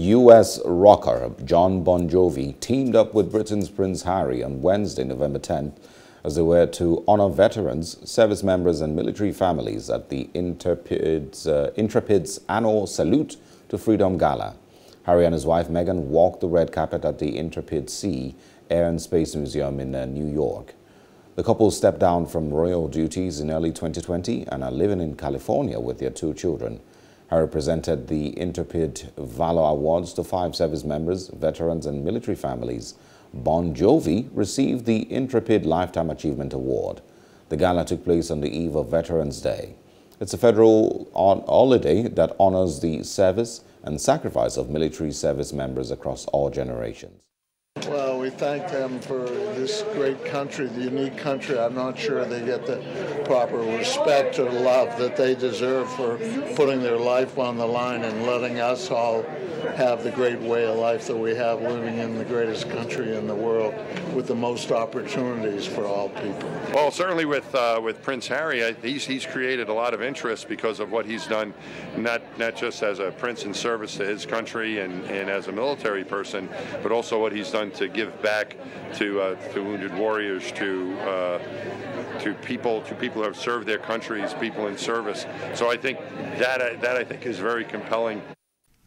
U.S. rocker Jon Bon Jovi teamed up with Britain's Prince Harry on Wednesday, November 10th, as they were to honor veterans, service members and military families at the Intrepid's, uh, Intrepid's annual Salute to Freedom Gala. Harry and his wife Meghan walked the red carpet at the Intrepid Sea Air and Space Museum in uh, New York. The couple stepped down from royal duties in early 2020 and are living in California with their two children. Harry presented the Intrepid Valor Awards to five service members, veterans and military families. Bon Jovi received the Intrepid Lifetime Achievement Award. The gala took place on the eve of Veterans Day. It's a federal holiday that honors the service and sacrifice of military service members across all generations. Well, we thank them for this great country, the unique country. I'm not sure they get the proper respect or love that they deserve for putting their life on the line and letting us all have the great way of life that we have living in the greatest country in the world with the most opportunities for all people. Well, certainly with uh, with Prince Harry, he's he's created a lot of interest because of what he's done, not not just as a prince in service to his country and, and as a military person, but also what he's done to give back to uh, to wounded warriors, to uh, to people to people who have served their countries, people in service. So I think that that I think is very compelling.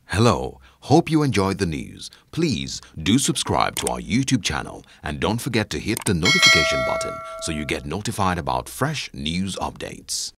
Hello, hope you enjoyed the news. Please do subscribe to our YouTube channel and don't forget to hit the notification button so you get notified about fresh news updates.